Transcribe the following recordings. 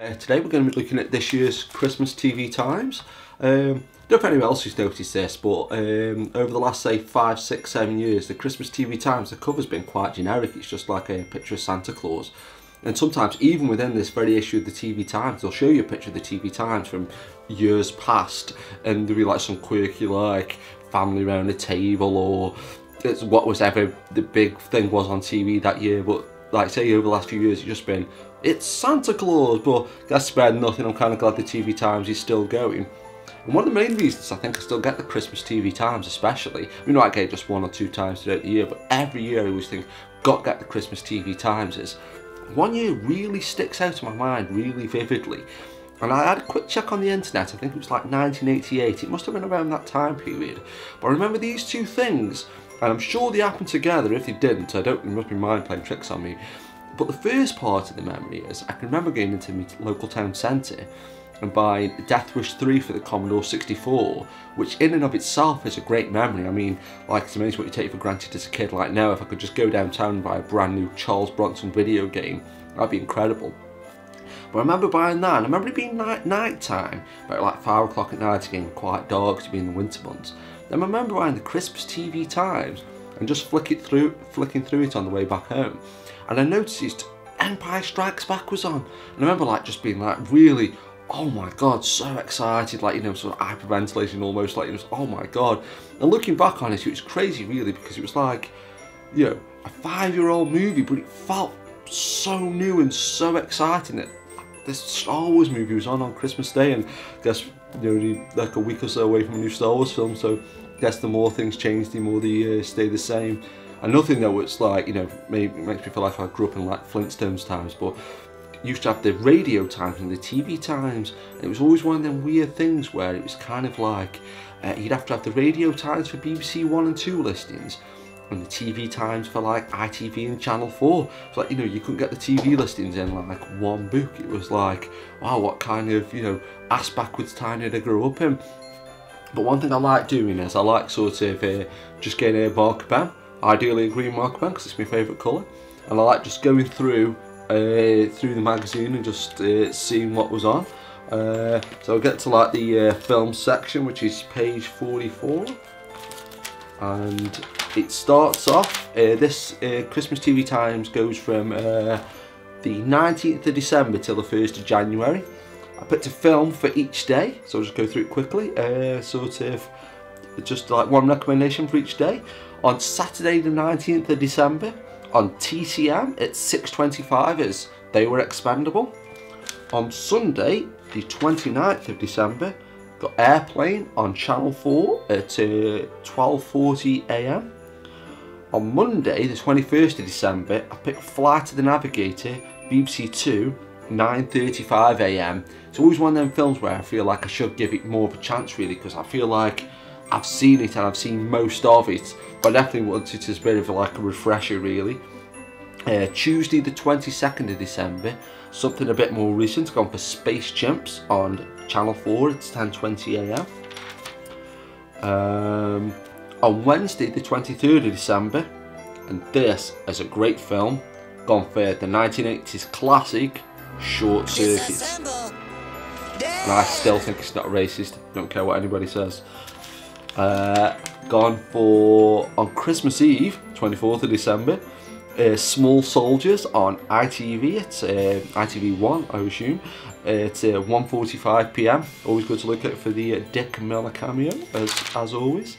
Uh, today we're going to be looking at this year's Christmas TV Times. Um, don't know if anyone else has noticed this, but um, over the last, say, five, six, seven years, the Christmas TV Times, the cover's been quite generic. It's just like a picture of Santa Claus. And sometimes, even within this very issue of the TV Times, they'll show you a picture of the TV Times from years past, and there'll be like some quirky, like, family around a table, or it's what was ever the big thing was on TV that year. But, like, say, over the last few years, it's just been it's Santa Claus, but that's spared nothing. I'm kind of glad the TV Times is still going. And one of the main reasons I think I still get the Christmas TV Times, especially, you know, I get it just one or two times throughout the year, but every year I always think, got to get the Christmas TV Times is. One year really sticks out in my mind really vividly. And I had a quick check on the internet, I think it was like 1988, it must have been around that time period. But I remember these two things, and I'm sure they happened together, if they didn't, I don't, it must be mind playing tricks on me. But the first part of the memory is I can remember going into my local town centre and buying Death Wish 3 for the Commodore 64, which in and of itself is a great memory. I mean, like it's amazing what you take for granted as a kid. Like now, if I could just go downtown and buy a brand new Charles Bronson video game, that'd be incredible. But I remember buying that, and I remember it being night, night time, about like 5 o'clock at night, again, quite dark to be in the winter months. Then I remember buying the Christmas TV Times and just flick it through, flicking through it on the way back home and I noticed Empire Strikes Back was on. And I remember like just being like really, oh my god, so excited, like you know, sort of hyperventilating almost, like it was, oh my god. And looking back on it, it was crazy really because it was like, you know, a five-year-old movie, but it felt so new and so exciting that this Star Wars movie was on on Christmas Day, and I guess you know, like a week or so away from a new Star Wars film, so I guess the more things change, the more they uh, stay the same. And thing, that was like, you know, maybe makes me feel like I grew up in like Flintstones times, but used to have the radio times and the TV times. And it was always one of them weird things where it was kind of like, uh, you'd have to have the radio times for BBC 1 and 2 listings and the TV times for like ITV and Channel 4. It's like, you know, you couldn't get the TV listings in like one book. It was like, wow, what kind of, you know, ass backwards time did I grow up in? But one thing I like doing is I like sort of uh, just getting a marker pen ideally a green marker pen because it's my favourite colour. And I like just going through uh, through the magazine and just uh, seeing what was on. Uh, so I'll get to like the uh, film section which is page 44 and it starts off uh, this uh, Christmas TV Times goes from the 19th of December till the 1st of January. I picked a film for each day so I'll just go through it quickly. Sort of just like one recommendation for each day on Saturday the 19th of December on TCM at 6.25 as They Were Expendable. On Sunday the 29th of December got Airplane on Channel 4 at 12.40am. Uh, on Monday the 21st of December I picked Flight of the Navigator BBC 2 9.35am. It's always one of them films where I feel like I should give it more of a chance really because I feel like I've seen it and I've seen most of it, but I definitely want it as a bit of like a refresher really. Uh, Tuesday the 22nd of December, something a bit more recent, gone for Space Chimps on Channel 4, it's 10.20am. Um, on Wednesday the 23rd of December, and this is a great film, gone for the 1980s classic, Short Circuit. And I still think it's not racist, don't care what anybody says. Uh, gone for on Christmas Eve, 24th of December. Uh, Small Soldiers on ITV. It's uh, ITV1, I assume. It's uh, 1:45 p.m. Always good to look at for the uh, Dick Miller cameo, as as always.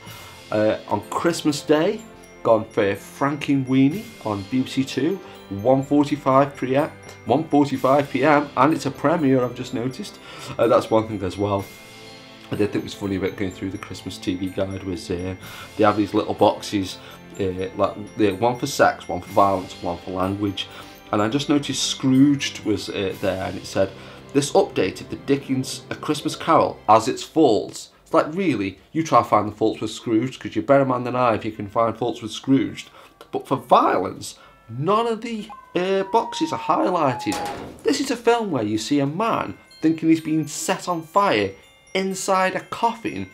Uh, on Christmas Day, gone for Frankenweenie on BBC Two. 1:45 p.m. 1:45 p.m. and it's a premiere. I've just noticed. Uh, that's one thing as well. I did think it was funny about going through the Christmas TV guide was uh, they have these little boxes, uh, like one for sex, one for violence, one for language, and I just noticed Scrooged was uh, there, and it said this updated the Dickens A Christmas Carol as its faults. It's like really, you try to find the faults with Scrooge because you're a better man than I if you can find faults with Scrooged. But for violence, none of the uh, boxes are highlighted. This is a film where you see a man thinking he's being set on fire inside a coffin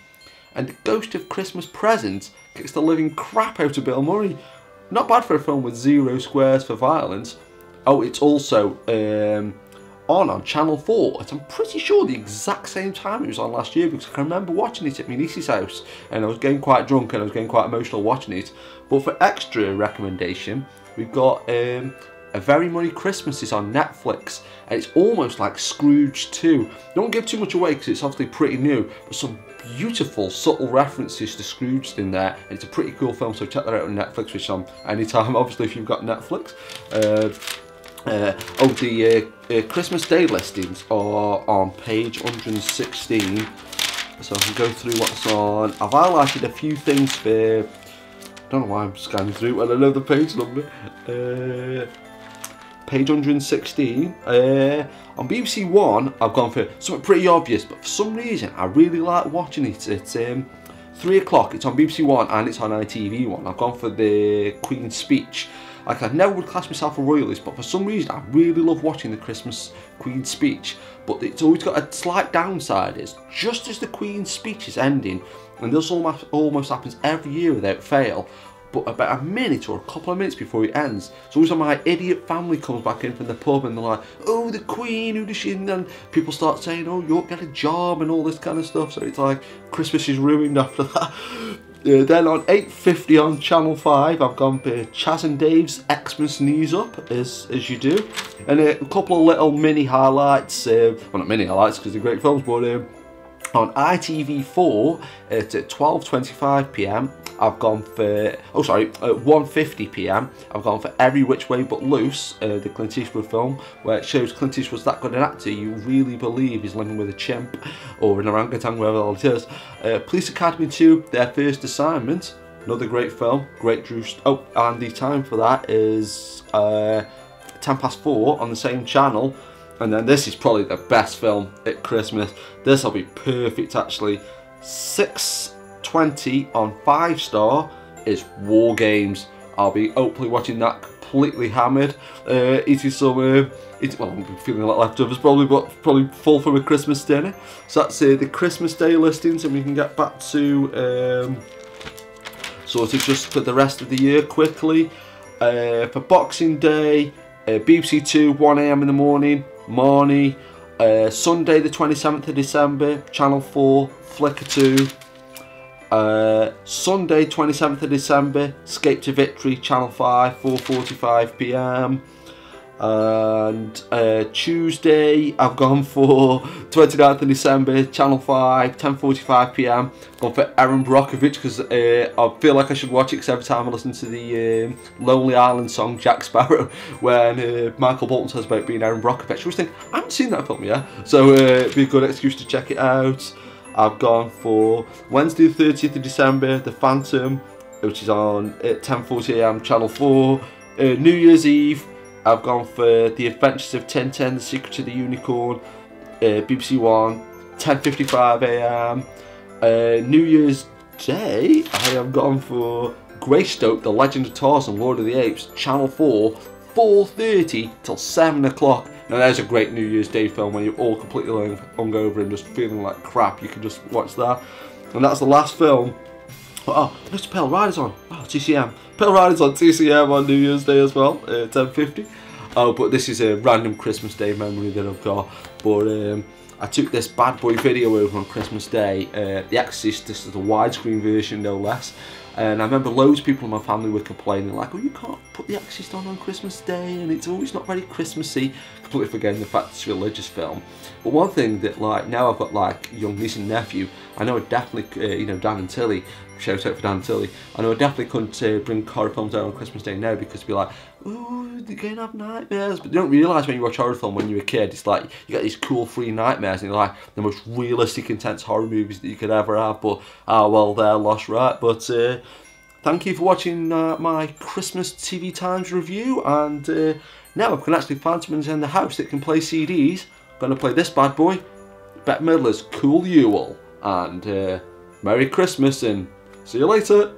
and the ghost of Christmas present kicks the living crap out of Bill Murray. Not bad for a film with zero squares for violence. Oh, it's also um, on on Channel 4 at I'm pretty sure the exact same time it was on last year because I can remember watching it at my niece's house and I was getting quite drunk and I was getting quite emotional watching it. But for extra recommendation, we've got um, A Very Merry Christmas is on Netflix and it's almost like Scrooge 2. Don't give too much away because it's obviously pretty new, but some beautiful subtle references to Scrooge in there. It's a pretty cool film, so check that out on Netflix, which on anytime, obviously, if you've got Netflix. Uh, uh, oh, the uh, uh, Christmas Day listings are on page 116. So I can go through what's on. I've highlighted a few things for. Don't know why I'm scanning through when I know the page number. Uh, page 116. Uh, on BBC One, I've gone for something pretty obvious, but for some reason, I really like watching it. It's um, 3 o'clock, it's on BBC One and it's on ITV One. I've gone for the Queen's speech. Like, I never would class myself a royalist, but for some reason, I really love watching the Christmas Queen's speech. But it's always got a slight downside, is just as the Queen's speech is ending, and this almost, almost happens every year without fail, but about a minute or a couple of minutes before it ends. So always my idiot family comes back in from the pub and they're like, oh, the Queen, who does she? And then people start saying, oh, you won't get a job and all this kind of stuff. So it's like Christmas is ruined after that. Uh, then on 8.50 on Channel 5, I've gone for Chas and Dave's Xmas Knees Up, as, as you do. And a couple of little mini highlights, uh, well not mini highlights because they're great films, but um, on ITV4 it's at 12.25pm I've gone for, oh sorry, at 1.50pm, I've gone for Every Which Way But Loose, uh, the Clint Eastwood film, where it shows Clint Eastwood's that good an actor, you really believe he's living with a chimp or an orangutan, wherever it is. Uh, Police Academy 2, their first assignment, another great film, great Drew, oh, and the time for that is uh, 10 past 4 on the same channel. And then this is probably the best film at Christmas. This will be perfect actually. 620 on 5 star is War Games. I'll be hopefully watching that completely hammered. Uh, eating some, uh, eating, well, I'm feeling a lot leftovers probably, but probably full from a Christmas dinner. So that's uh, the Christmas Day listings, and we can get back to um, sort of just for the rest of the year quickly. Uh, for Boxing Day, uh, BBC 2, 1am in the morning, Marnie. Uh, Sunday the 27th of December, Channel 4, Flicka 2, uh, Sunday 27th of December, Escape to Victory, Channel 5, 4.45pm. And uh, Tuesday, I've gone for 29th of December, Channel 5, 10.45pm. Gone for Erin Brockovich because uh, I feel like I should watch it because every time I listen to the um, Lonely Island song, Jack Sparrow, when uh, Michael Bolton says about being Erin Brockovich, I was think, I haven't seen that film yet. So uh, it'd be a good excuse to check it out. I've gone for Wednesday the 30th of December, The Phantom, which is on at 10.40am, Channel 4. Uh, New Year's Eve, I've gone for The Adventures of Tintin, The Secret of the Unicorn, uh, BBC One, 10.55am. Uh, New Year's Day, I have gone for Greystoke, The Legend of Tarzan, Lord of the Apes, Channel 4, 4.30 till 7 o'clock. Now there's a great New Year's Day film when you're all completely hungover and just feeling like crap. You can just watch that. And that's the last film. Oh, Mr. Pale Rider's on. Oh, TCM. Pale Rider's on TCM on New Year's Day as well, uh, 10.50. Oh, but this is a random Christmas Day memory that I've got. But um, I took this bad boy video over on Christmas Day. Uh, the Exorcist, this is the widescreen version no less. And I remember loads of people in my family were complaining like, oh, you can't put The Exorcist on on Christmas Day and it's always not very Christmassy. Completely forgetting the fact it's a religious film. But one thing that like, now I've got like young niece and nephew, I know definitely, uh, you know, Dan and Tilly, shout out for Dan and Tilly, I know I definitely couldn't uh, bring horror films out on Christmas Day now because it'd be like, oh, they're going to have nightmares. But you don't realise when you watch horror film when you're a kid, it's like, you get these cool free nightmares and you're like, the most realistic, intense horror movies that you could ever have. But, ah, well, they're lost, right? But, uh, thank you for watching uh, my Christmas TV Times review and uh, now I can actually find someone in the house that can play CDs. I'm going to play this bad boy, Bette Midler's Cool Yule and uh, Merry Christmas and see you later.